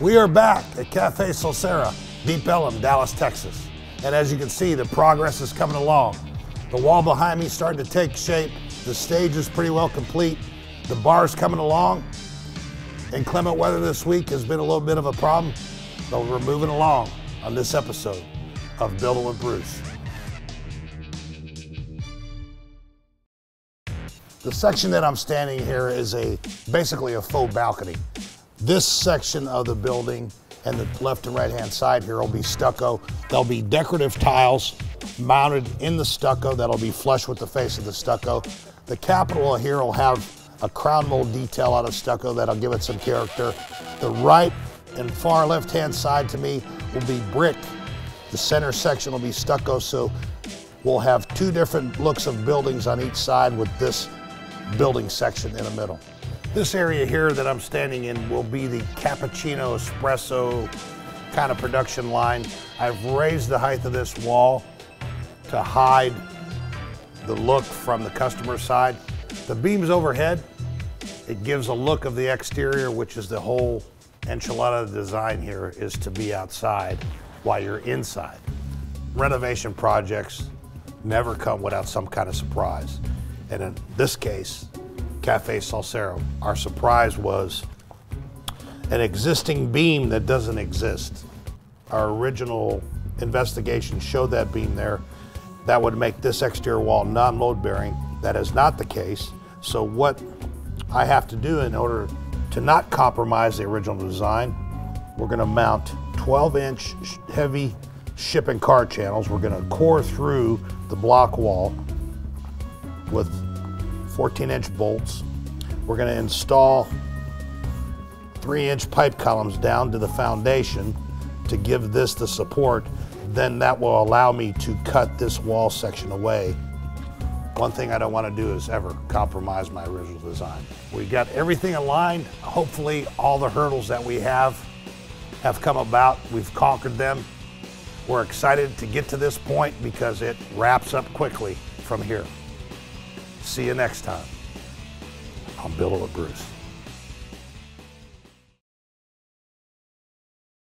We are back at Cafe Solsera, Deep Ellum, Dallas, Texas. And as you can see, the progress is coming along. The wall behind me is starting to take shape. The stage is pretty well complete. The bar's coming along. Inclement weather this week has been a little bit of a problem, but we're moving along on this episode of Build it with Bruce. The section that I'm standing here is a basically a faux balcony. This section of the building and the left and right hand side here will be stucco. There'll be decorative tiles mounted in the stucco that'll be flush with the face of the stucco. The capital here will have a crown mold detail out of stucco that'll give it some character. The right and far left hand side to me will be brick. The center section will be stucco, so we'll have two different looks of buildings on each side with this building section in the middle. This area here that I'm standing in will be the cappuccino espresso kind of production line. I've raised the height of this wall to hide the look from the customer side. The beams overhead, it gives a look of the exterior, which is the whole enchilada design here is to be outside while you're inside. Renovation projects never come without some kind of surprise. And in this case, Cafe Salsero. Our surprise was an existing beam that doesn't exist. Our original investigation showed that beam there. That would make this exterior wall non-load bearing. That is not the case. So what I have to do in order to not compromise the original design, we're gonna mount 12 inch heavy ship and car channels. We're gonna core through the block wall with 14 inch bolts. We're going to install three inch pipe columns down to the foundation to give this the support. Then that will allow me to cut this wall section away. One thing I don't want to do is ever compromise my original design. We've got everything aligned. Hopefully all the hurdles that we have have come about. We've conquered them. We're excited to get to this point because it wraps up quickly from here. See you next time Build it with Bruce.